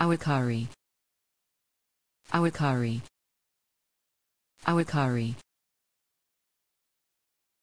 Awakari. Awakari. Awakari.